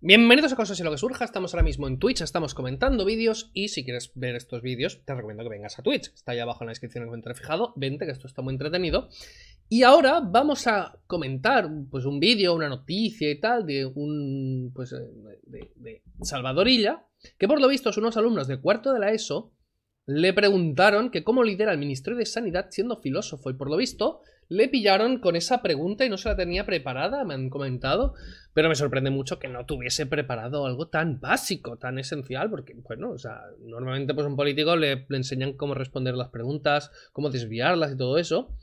Bienvenidos a Cosas y lo que surja, estamos ahora mismo en Twitch, estamos comentando vídeos y si quieres ver estos vídeos te recomiendo que vengas a Twitch, está ahí abajo en la descripción el comentario fijado, vente que esto está muy entretenido. Y ahora vamos a comentar pues un vídeo, una noticia y tal de un pues de, de Salvadorilla, que por lo visto unos alumnos de cuarto de la ESO le preguntaron que cómo lidera el Ministerio de Sanidad siendo filósofo y por lo visto le pillaron con esa pregunta y no se la tenía preparada, me han comentado, pero me sorprende mucho que no tuviese preparado algo tan básico, tan esencial, porque, bueno, o sea, normalmente pues un político le, enseñan cómo responder las preguntas, cómo desviarlas y todo eso.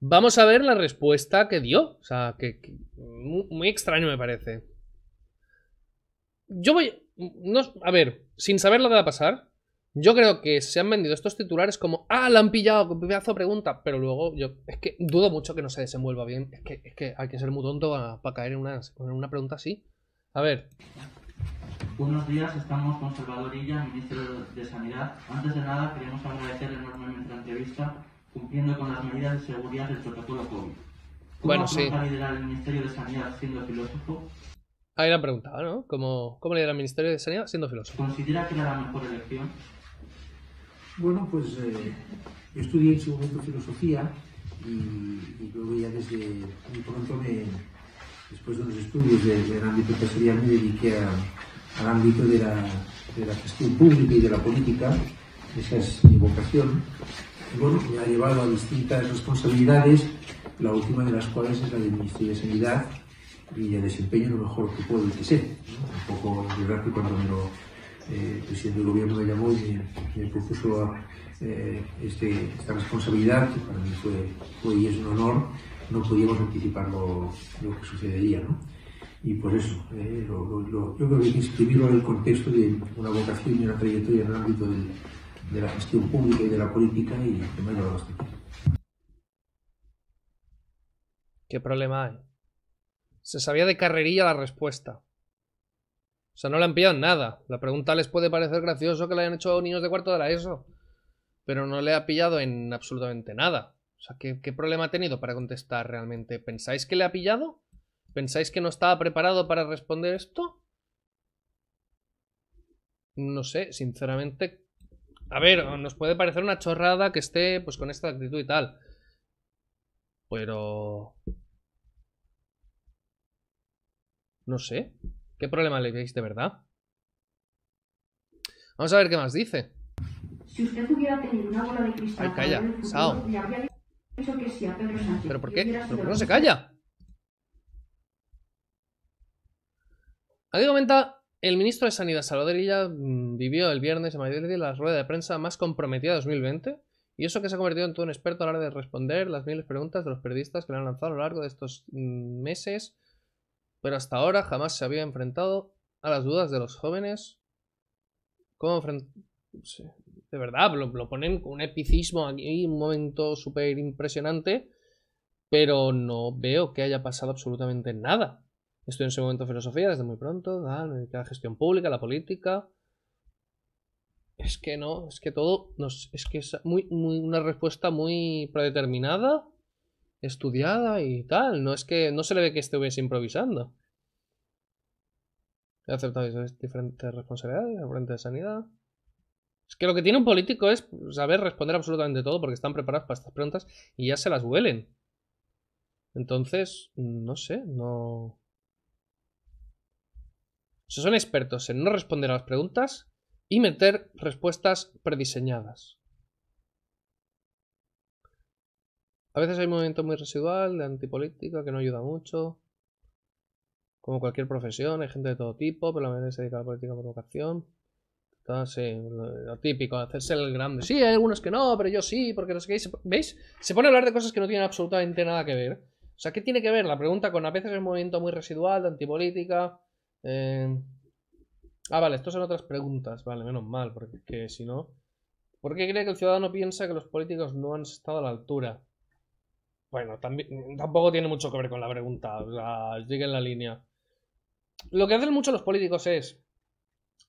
Vamos a ver la respuesta que dio, o sea, que, muy, muy extraño me parece. Yo voy, no, a ver, sin saber lo que va a pasar, yo creo que se han vendido estos titulares como, ah, la han pillado, pedazo de pregunta, pero luego yo, es que dudo mucho que no se desenvuelva bien. Es que, es que hay que ser muy tonto para, caer en una, una pregunta así. A ver. Buenos días, estamos con Salvador Illa, ministro de Sanidad. Antes de nada, queremos agradecer enormemente la entrevista, cumpliendo con las medidas de seguridad del protocolo COVID. ¿Cómo bueno, sí. liderar el Ministerio de Sanidad siendo filósofo? Ahí la preguntado, ¿no? ¿Cómo, ¿Cómo liderar el Ministerio de Sanidad siendo filósofo? ¿Considera que era la mejor elección? Bueno, pues eh, yo estudié en su momento filosofía y, luego ya desde muy pronto, me, después de los estudios del ámbito empresarial, me dediqué al ámbito de la, de la, gestión pública y de la política. Esa es mi vocación. Y bueno, me ha llevado a distintas responsabilidades, la última de las cuales es la del Ministerio de Sanidad y el desempeño lo mejor que puedo y que sé. Un poco biográfico cuando me lo eh, el presidente del gobierno me llamó y me, propuso eh, este, esta responsabilidad, que para mí fue, y es un honor, no podíamos anticipar lo, que sucedería. ¿no? Y por eso, eh, yo creo que hay que inscribirlo en el contexto de una vocación y una trayectoria en el ámbito de la gestión pública y de la política y que me ha llevado. ¿Qué problema hay? Se sabía de carrerilla la respuesta. O sea, no le han pillado nada. La pregunta les puede parecer gracioso que le hayan hecho niños de cuarto de la ESO. Pero no le ha pillado en absolutamente nada. O sea, ¿qué, ¿qué, problema ha tenido para contestar realmente? ¿Pensáis que le ha pillado? ¿Pensáis que no estaba preparado para responder esto? No sé, sinceramente. A ver, nos puede parecer una chorrada que esté pues con esta actitud y tal. Pero... No sé. ¿Qué problema le veis de verdad? Vamos a ver qué más dice. Si usted hubiera tenido una bola de cristal, Ay, calla, Sao. habría dicho que sí a Pedro Sánchez. ¿Pero por qué? ¿Pero por qué no se calla? Aquí comenta el ministro de Sanidad, Salvador Illa, mm, vivió el viernes en Madrid la rueda de prensa más comprometida de 2020 y eso que se ha convertido en todo un experto a la hora de responder las miles preguntas de los periodistas que le han lanzado a lo largo de estos mm, meses pero hasta ahora jamás se había enfrentado a las dudas de los jóvenes. ¿Cómo De verdad, lo, ponen con un epicismo aquí, un momento súper impresionante, pero no veo que haya pasado absolutamente nada. Estoy en ese momento de filosofía desde muy pronto, la gestión pública, la política. Es que no, es que todo, es que es muy, muy, una respuesta muy predeterminada estudiada y tal. No es que no se le ve que estuviese improvisando. He aceptado diferentes responsabilidades frente de sanidad. Es que lo que tiene un político es saber responder absolutamente todo porque están preparados para estas preguntas y ya se las huelen. Entonces, no sé, no... son expertos en no responder a las preguntas y meter respuestas prediseñadas. A veces hay movimiento muy residual de antipolítica que no ayuda mucho. Como cualquier profesión, hay gente de todo tipo, pero la mayoría se dedica a la política por vocación. Entonces, lo típico, hacerse el grande. Sí, hay algunos que no, pero yo sí, porque no sé qué. ¿Veis? Se pone a hablar de cosas que no tienen absolutamente nada que ver. O sea, ¿qué tiene que ver? La pregunta con a veces es un movimiento muy residual de antipolítica. Eh... Ah, vale, estas son otras preguntas. Vale, menos mal, porque si no. ¿Por qué cree que el ciudadano piensa que los políticos no han estado a la altura? Bueno, también, tampoco tiene mucho que ver con la pregunta. O sea, sigue en la línea. Lo que hacen mucho los políticos es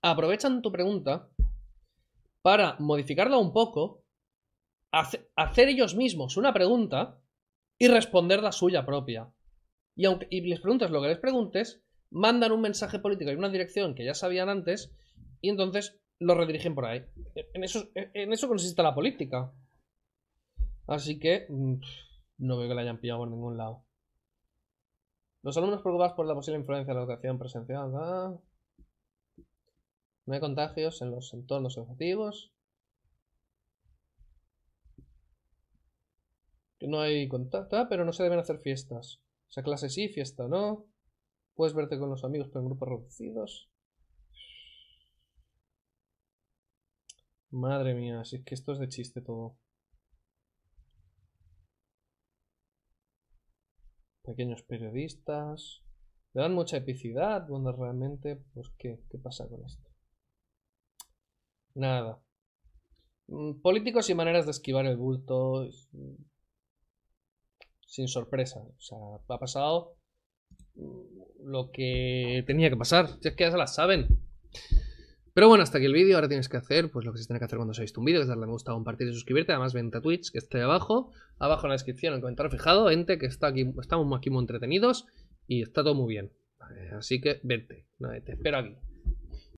aprovechan tu pregunta para modificarla un poco, hacer ellos mismos una pregunta y responder la suya propia. Y aunque y les preguntas lo que les preguntes, mandan un mensaje político en una dirección que ya sabían antes y entonces lo redirigen por ahí. En eso, en eso consiste la política. Así que mm, no veo que la hayan pillado por ningún lado. Los alumnos preocupados por la posible influencia de la educación presencial. No hay contagios en los entornos educativos. Que no hay contacto, pero no se deben hacer fiestas. O sea, clase sí, fiesta no. Puedes verte con los amigos, pero en grupos reducidos. Madre mía, si es que esto es de chiste todo. Pequeños periodistas. Le dan mucha epicidad cuando realmente, pues, ¿qué, qué pasa con esto? Nada. Mm, Políticos y maneras de esquivar el bulto. mm, Sin sorpresa. O sea, ha pasado mm, lo que tenía que pasar. Si es que ya se las saben. Pero bueno, hasta aquí el vídeo. Ahora tienes que hacer pues lo que se tiene que hacer cuando se ha visto un vídeo, es darle a me gusta, compartir y suscribirte. Además, vente a Twitch, que está ahí abajo. Abajo en la descripción, en el comentario fijado, ente, que está aquí, estamos aquí muy entretenidos y está todo muy bien. Así que vente. Te espero aquí.